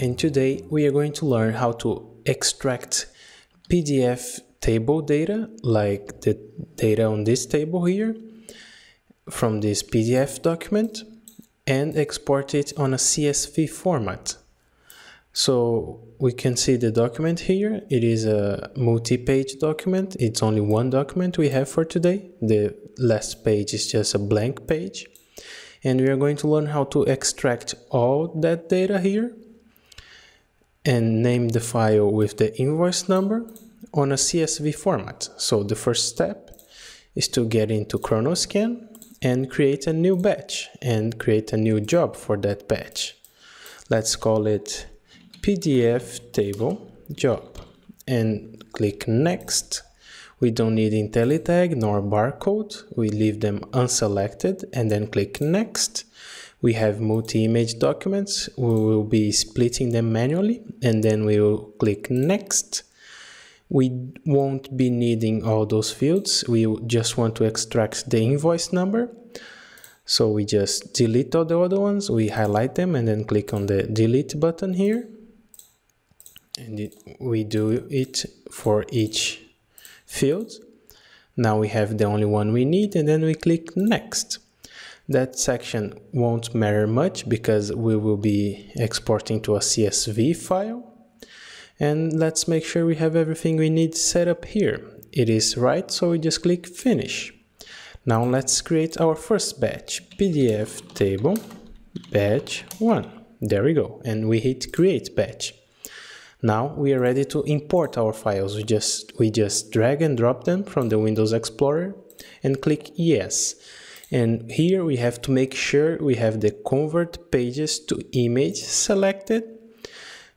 And today we are going to learn how to extract PDF table data like the data on this table here from this PDF document and export it on a CSV format. So we can see the document here. It is a multi-page document. It's only one document we have for today. The last page is just a blank page. And we are going to learn how to extract all that data here and name the file with the invoice number on a CSV format. So the first step is to get into Chronoscan and create a new batch and create a new job for that batch. Let's call it PDF table job and click next. We don't need IntelliTag nor barcode. We leave them unselected and then click next. We have multi-image documents. We will be splitting them manually and then we will click next we won't be needing all those fields. We just want to extract the invoice number. So we just delete all the other ones. We highlight them and then click on the delete button here. And it, we do it for each field. Now we have the only one we need and then we click next. That section won't matter much because we will be exporting to a CSV file and let's make sure we have everything we need set up here. It is right, so we just click finish. Now let's create our first batch, PDF table batch 1. There we go, and we hit create batch. Now we are ready to import our files. We just, we just drag and drop them from the Windows Explorer and click yes. And here we have to make sure we have the convert pages to image selected.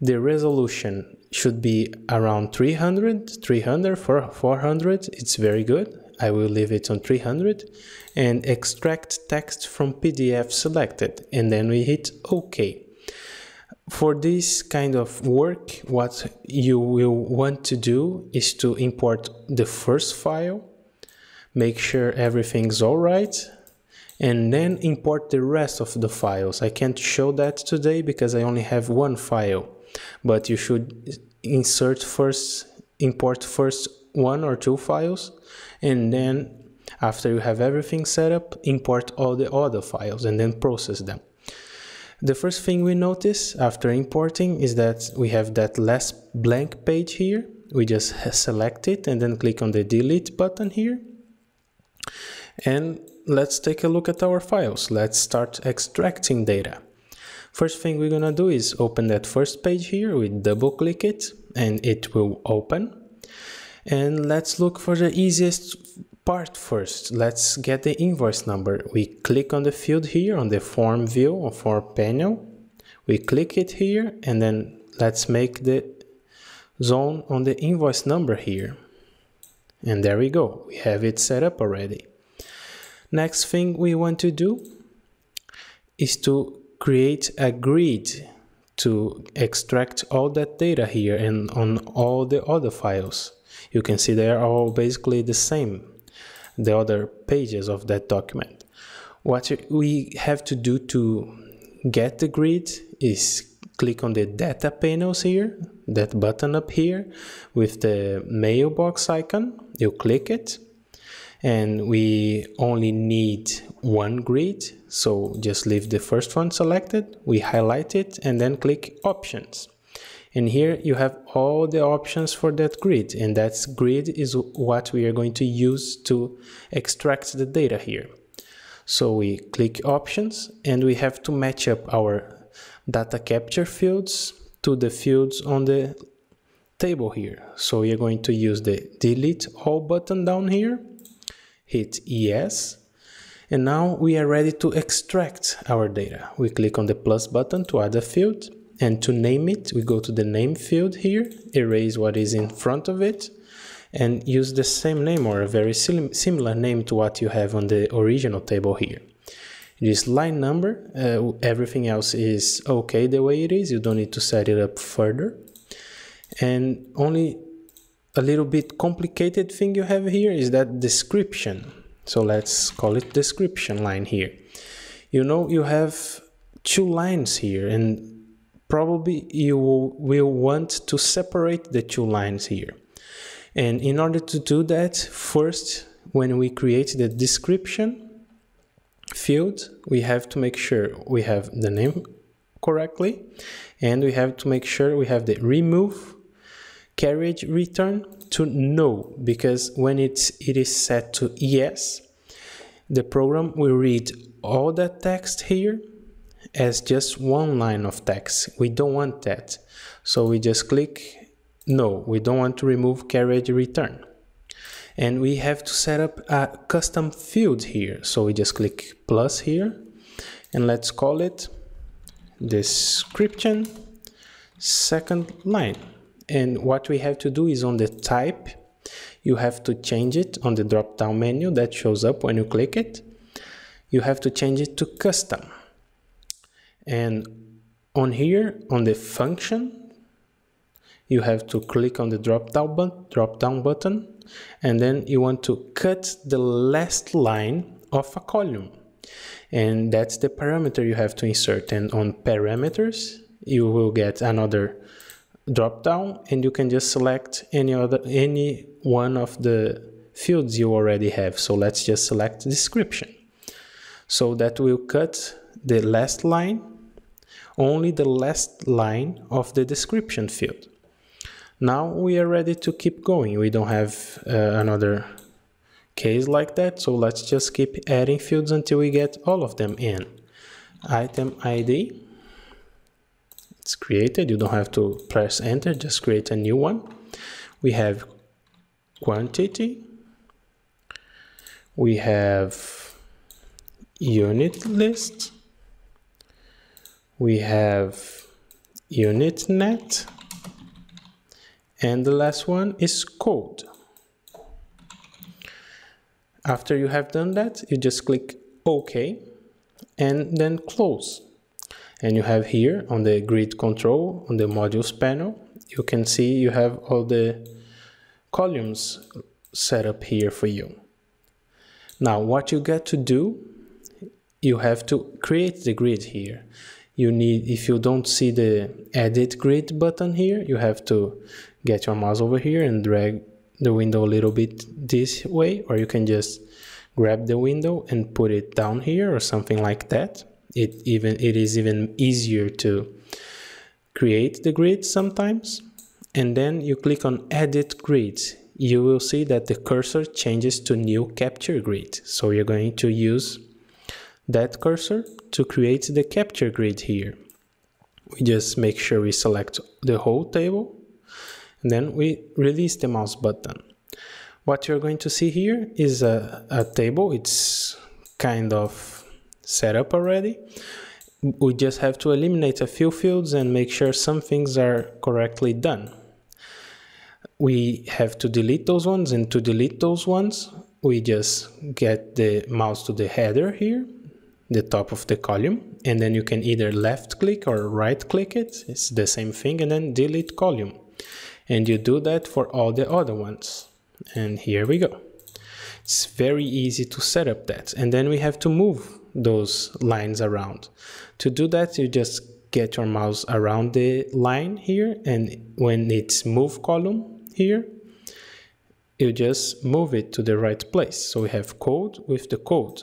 The resolution should be around 300, 300, 400. It's very good. I will leave it on 300 and extract text from PDF selected and then we hit OK. For this kind of work, what you will want to do is to import the first file, make sure everything's all right, and then import the rest of the files. I can't show that today because I only have one file but you should insert first, import first one or two files, and then after you have everything set up, import all the other files and then process them. The first thing we notice after importing is that we have that last blank page here. We just select it and then click on the delete button here. And let's take a look at our files. Let's start extracting data. First thing we're gonna do is open that first page here, we double click it and it will open. And let's look for the easiest part first. Let's get the invoice number. We click on the field here on the form view or form panel. We click it here and then let's make the zone on the invoice number here. And there we go, we have it set up already. Next thing we want to do is to create a grid to extract all that data here and on all the other files. You can see they are all basically the same, the other pages of that document. What we have to do to get the grid is click on the data panels here, that button up here with the mailbox icon. You click it and we only need one grid. So just leave the first one selected we highlight it and then click options. And here you have all the options for that grid and that grid is what we are going to use to extract the data here. So we click options and we have to match up our data capture fields to the fields on the table here. So we are going to use the delete all button down here hit yes. And now we are ready to extract our data. We click on the plus button to add a field and to name it, we go to the name field here, erase what is in front of it and use the same name or a very sim similar name to what you have on the original table here. It is line number, uh, everything else is okay the way it is, you don't need to set it up further. And only a little bit complicated thing you have here is that description. So let's call it description line here. You know, you have two lines here and probably you will want to separate the two lines here. And in order to do that, first, when we create the description field, we have to make sure we have the name correctly, and we have to make sure we have the remove carriage return to no, because when it's, it is set to yes, the program will read all that text here as just one line of text. We don't want that. So we just click no, we don't want to remove carriage return. And we have to set up a custom field here. So we just click plus here and let's call it description second line. And what we have to do is on the type, you have to change it on the drop down menu that shows up when you click it. You have to change it to custom. And on here on the function you have to click on the drop down, but drop down button and then you want to cut the last line of a column. And that's the parameter you have to insert. And on parameters you will get another drop down and you can just select any other any one of the fields you already have so let's just select description so that will cut the last line only the last line of the description field. Now we are ready to keep going. We don't have uh, another case like that, so let's just keep adding fields until we get all of them in. Item ID, it's created, you don't have to press enter, just create a new one. We have quantity, we have unit list, we have unit net. And the last one is code. After you have done that you just click ok and then close and you have here on the grid control on the modules panel you can see you have all the columns set up here for you. Now what you get to do you have to create the grid here. You need if you don't see the edit grid button here you have to get your mouse over here and drag the window a little bit this way or you can just grab the window and put it down here or something like that it even it is even easier to create the grid sometimes and then you click on edit grid you will see that the cursor changes to new capture grid so you're going to use that cursor to create the capture grid here. We just make sure we select the whole table and then we release the mouse button. What you're going to see here is a, a table. It's kind of set up already. We just have to eliminate a few fields and make sure some things are correctly done. We have to delete those ones and to delete those ones, we just get the mouse to the header here the top of the column and then you can either left click or right click it. It's the same thing and then delete column. And you do that for all the other ones. And here we go. It's very easy to set up that. And then we have to move those lines around. To do that you just get your mouse around the line here and when it's move column here you just move it to the right place. So we have code with the code.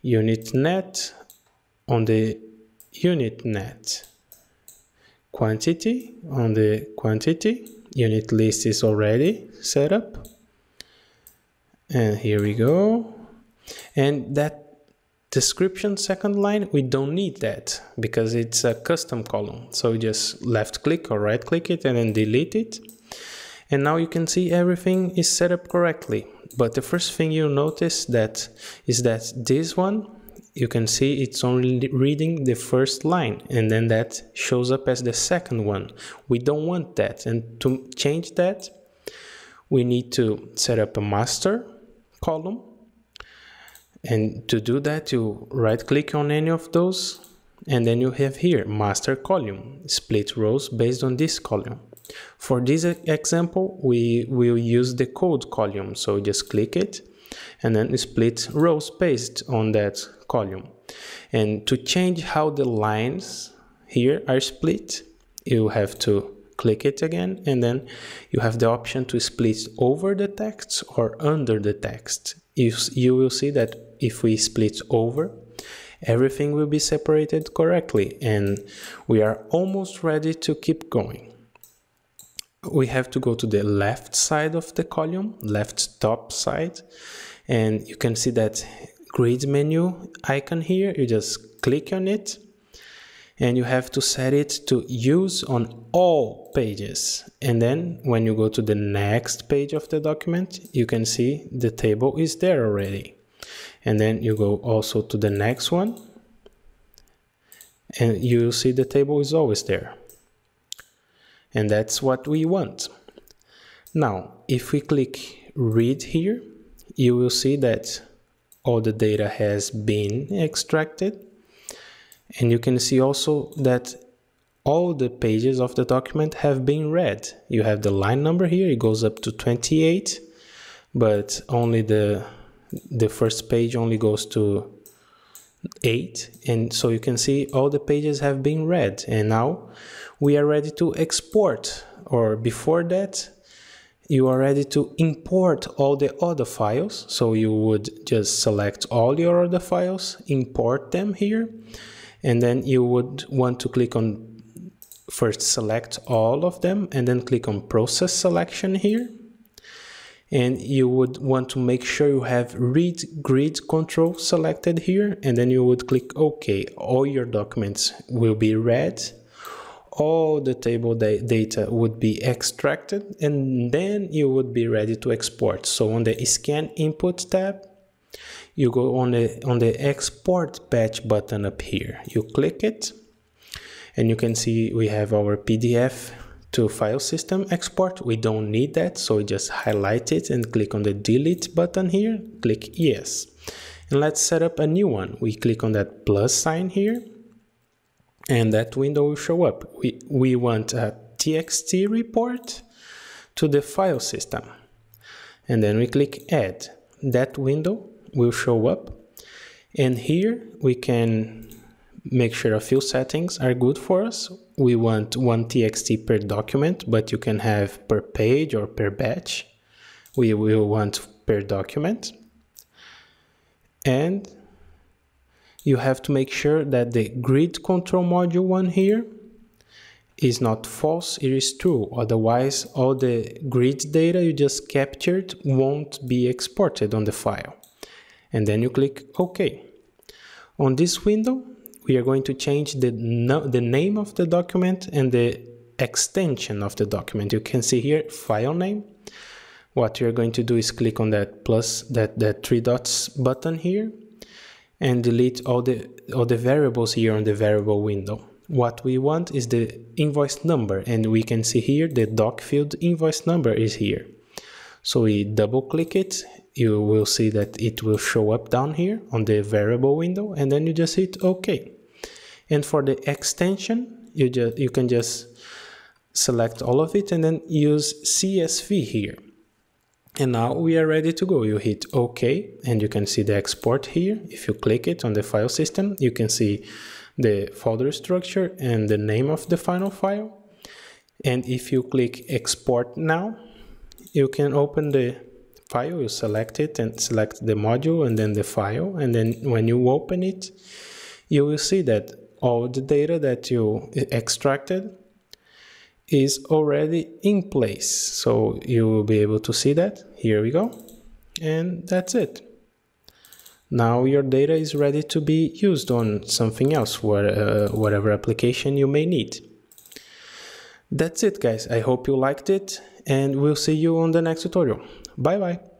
Unit net on the unit net. Quantity on the quantity. Unit list is already set up. And here we go. And that description second line we don't need that because it's a custom column. So just left click or right click it and then delete it. And now you can see everything is set up correctly. But the first thing you notice that is that this one you can see it's only reading the first line and then that shows up as the second one. We don't want that. And to change that we need to set up a master column and to do that you right click on any of those and then you have here master column split rows based on this column for this example, we will use the code column. So just click it and then split rows based on that column. And to change how the lines here are split. You have to click it again and then you have the option to split over the text or under the text. You, you will see that if we split over, everything will be separated correctly and we are almost ready to keep going. We have to go to the left side of the column, left top side, and you can see that grid menu icon here. You just click on it and you have to set it to use on all pages and then when you go to the next page of the document you can see the table is there already and then you go also to the next one. And you will see the table is always there. And that's what we want. Now if we click read here you will see that all the data has been extracted. And you can see also that all the pages of the document have been read. You have the line number here, it goes up to 28, but only the, the first page only goes to 8. And so you can see all the pages have been read. And now we are ready to export, or before that, you are ready to import all the other files. So you would just select all your other files, import them here and then you would want to click on first select all of them and then click on process selection here and you would want to make sure you have read grid control selected here and then you would click OK. All your documents will be read. All the table da data would be extracted and then you would be ready to export. So on the scan input tab you go on the on the export batch button up here. You click it and you can see we have our pdf to file system export we don't need that so we just highlight it and click on the delete button here click yes. And let's set up a new one. We click on that plus sign here and that window will show up. We we want a txt report to the file system. And then we click add. That window will show up. And here we can make sure a few settings are good for us. We want one txt per document, but you can have per page or per batch. We will want per document. And you have to make sure that the grid control module one here is not false, it is true. Otherwise, all the grid data you just captured won't be exported on the file and then you click OK. On this window, we are going to change the, no, the name of the document and the extension of the document. You can see here file name. What you're going to do is click on that plus that, that three dots button here and delete all the all the variables here on the variable window. What we want is the invoice number and we can see here the doc field invoice number is here. So we double click it you will see that it will show up down here on the variable window and then you just hit OK. And for the extension, you, just, you can just select all of it and then use CSV here. And now we are ready to go. You hit OK and you can see the export here. If you click it on the file system, you can see the folder structure and the name of the final file. And if you click export now, you can open the file, you select it and select the module and then the file. And then when you open it, you will see that all the data that you extracted is already in place. So you will be able to see that. Here we go. And that's it. Now your data is ready to be used on something else, uh, whatever application you may need. That's it guys, I hope you liked it and we'll see you on the next tutorial. Bye bye.